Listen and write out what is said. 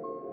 you